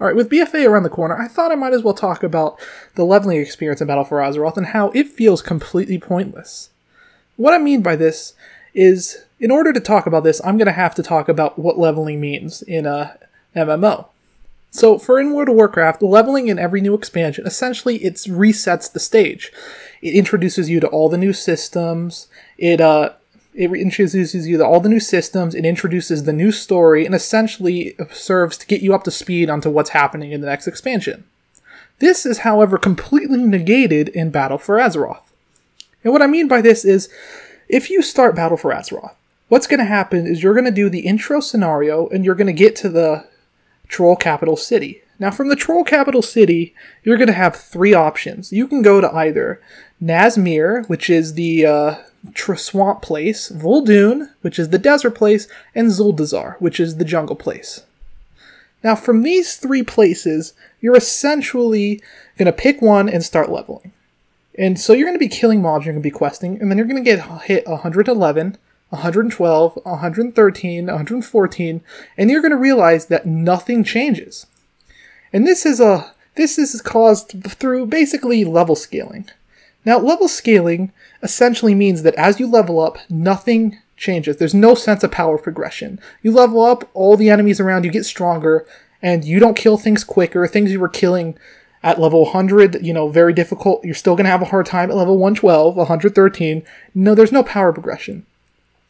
Alright, with BFA around the corner, I thought I might as well talk about the leveling experience in Battle for Azeroth and how it feels completely pointless. What I mean by this is, in order to talk about this, I'm going to have to talk about what leveling means in a MMO. So, for in World of Warcraft, leveling in every new expansion essentially it resets the stage. It introduces you to all the new systems. It uh, it introduces you to all the new systems. It introduces the new story, and essentially serves to get you up to speed onto what's happening in the next expansion. This is, however, completely negated in Battle for Azeroth. And what I mean by this is, if you start Battle for Azeroth, what's going to happen is you're going to do the intro scenario, and you're going to get to the Troll Capital City. Now, from the Troll Capital City, you're going to have three options. You can go to either Nazmir, which is the uh, tr- swamp place, Vol'dun, which is the desert place, and Zuldazar, which is the jungle place. Now, from these three places, you're essentially going to pick one and start leveling. And so you're going to be killing mobs, you're going to be questing, and then you're going to get hit 111, 112, 113, 114, and you're going to realize that nothing changes. And this is a this is caused through basically level scaling. Now, level scaling essentially means that as you level up, nothing changes. There's no sense of power progression. You level up, all the enemies around you get stronger, and you don't kill things quicker. Things you were killing at level 100, you know, very difficult. You're still going to have a hard time at level 112, 113. No, there's no power progression.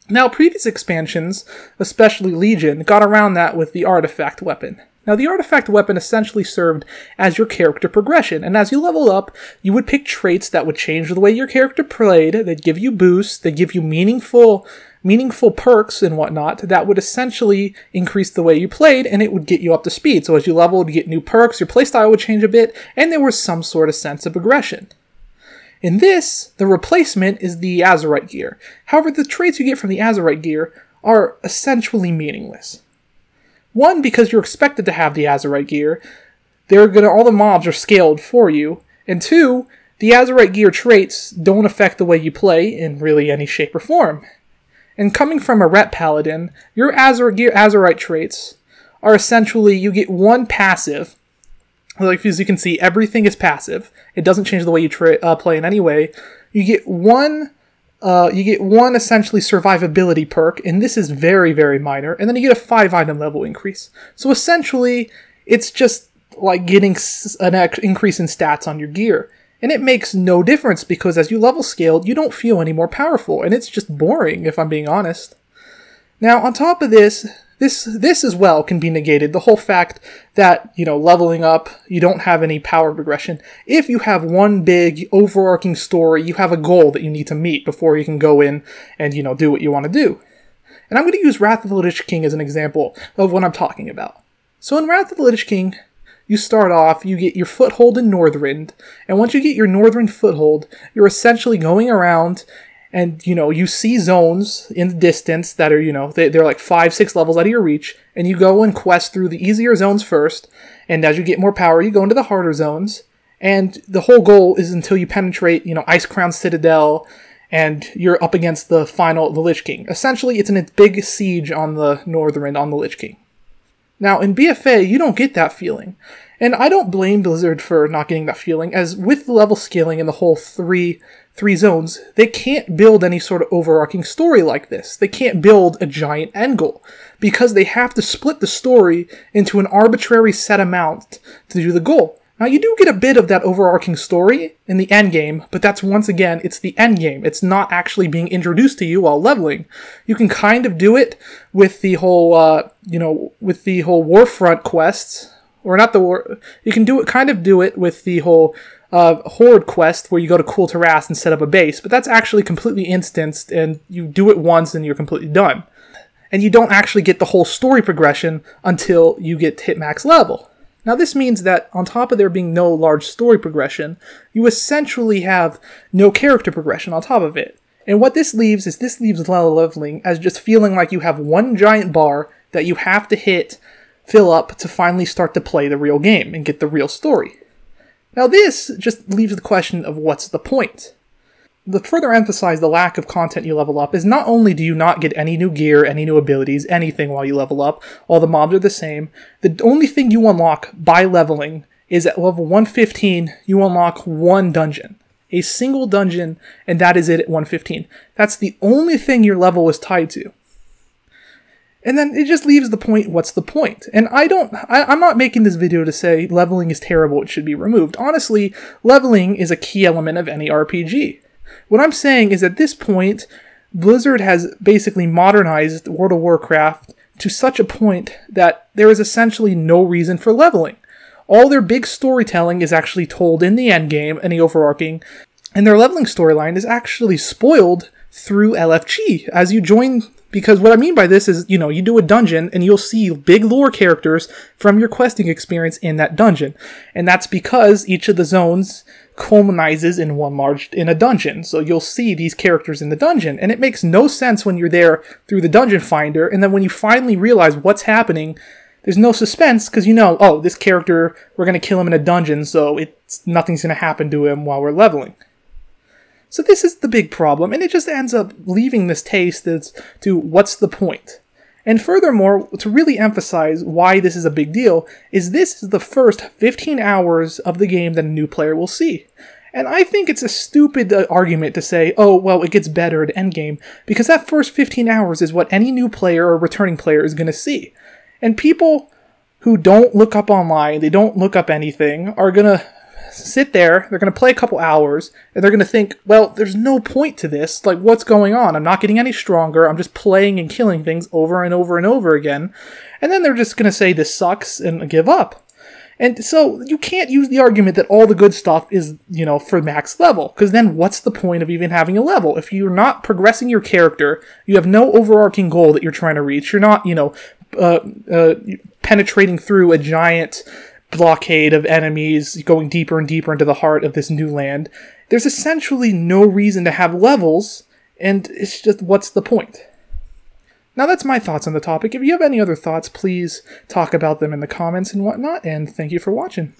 Now, previous expansions, especially Legion, got around that with the artifact weapon. Now, the artifact weapon essentially served as your character progression, and as you level up, you would pick traits that would change the way your character played, they'd give you boosts, they'd give you meaningful meaningful perks and whatnot that would essentially increase the way you played and it would get you up to speed. So as you leveled, you get new perks, your playstyle would change a bit, and there was some sort of sense of progression. In this, the replacement is the Azerite gear. However, the traits you get from the Azerite gear are essentially meaningless. One, because you're expected to have the Azerite gear, they're gonna all the mobs are scaled for you, and two, the Azerite gear traits don't affect the way you play in really any shape or form. And coming from a Ret Paladin, your Azerite gear Azerite traits are essentially you get one passive. Like as you can see, everything is passive. It doesn't change the way you tra- uh, play in any way. You get one uh, you get one essentially survivability perk, and this is very, very minor, and then you get a 5 item level increase. So essentially, it's just like getting an increase in stats on your gear. And it makes no difference because as you level scale, you don't feel any more powerful, and it's just boring, if I'm being honest. Now, on top of this, this this as well can be negated. The whole fact that you know leveling up, you don't have any power progression. If you have one big overarching story, you have a goal that you need to meet before you can go in and you know do what you want to do. And I'm going to use Wrath of the Lich King as an example of what I'm talking about. So in Wrath of the Lich King, you start off, you get your foothold in Northrend, and once you get your Northrend foothold, you're essentially going around and you know you see zones in the distance that are you know they, they're like five six levels out of your reach and you go and quest through the easier zones first and as you get more power you go into the harder zones. And the whole goal is until you penetrate you know Icecrown Citadel and you're up against the final the lich king. Essentially it's a big siege on the northern on the lich king now in bfa you don't get that feeling and I don't blame Blizzard for not getting that feeling, as with the level scaling and the whole three three zones, they can't build any sort of overarching story like this. They can't build a giant end goal because they have to split the story into an arbitrary set amount to do the goal. Now you do get a bit of that overarching story in the end game, but that's once again, it's the end game. It's not actually being introduced to you while leveling. You can kind of do it with the whole, uh, you know, with the whole Warfront quests, or not the war. You can do it, kind of do it with the whole uh, horde quest where you go to Kul Tiras and set up a base, but that's actually completely instanced, and you do it once and you're completely done. And you don't actually get the whole story progression until you get to hit max level. Now, this means that on top of there being no large story progression, you essentially have no character progression on top of it. And what this leaves is this leaves leveling as just feeling like you have one giant bar that you have to hit, fill up to finally start to play the real game and get the real story. Now, this just leaves the question of what's the point? The further emphasize the lack of content you level up is not only do you not get any new gear, any new abilities, anything while you level up, all the mobs are the same. The only thing you unlock by leveling is at level 115, you unlock one dungeon. A single dungeon, and that is it at 115. That's the only thing your level is tied to. And then it just leaves the point, what's the point? And I don't, I, am not making this video to say leveling is terrible, it should be removed. Honestly, leveling is a key element of any RPG. What I'm saying is at this point, Blizzard has basically modernized World of Warcraft to such a point that there is essentially no reason for leveling. All their big storytelling is actually told in the endgame, any overarching, and their leveling storyline is actually spoiled through LFG. As you join because what I mean by this is, you know, you do a dungeon and you'll see big lore characters from your questing experience in that dungeon. And that's because each of the zones culminizes in one large in a dungeon. So you'll see these characters in the dungeon. And it makes no sense when you're there through the dungeon finder and then when you finally realize what's happening, there's no suspense because you know, oh, this character, we're to kill him in a dungeon, so it's nothing's to happen to him while we're leveling. So this is the big problem, and it just ends up leaving this taste as to what's the point. And furthermore, to really emphasize why this is a big deal, is this is the first 15 hours of the game that a new player will see. And I think it's a stupid uh, argument to say, oh, well, it gets better at endgame, because that first 15 hours is what any new player or returning player is going to see. And people who don't look up online, they don't look up anything, are going to sit there, they're going to play a couple hours, and they're going to think, well, there's no point to this. Like, what's going on? I'm not getting any stronger. I'm just playing and killing things over and over and over again. And then they're just going to say, this sucks, and give up. And so you can't use the argument that all the good stuff is, you know, for max level, because then what's the point of even having a level? If you're not progressing your character, you have no overarching goal that you're trying to reach. You're not, you know, uh, uh, penetrating through a giant blockade of enemies going deeper and deeper into the heart of this new land. There's essentially no reason to have levels, and it's just what's the point? Now, that's my thoughts on the topic. If you have any other thoughts, please talk about them in the comments and whatnot, and thank you for watching.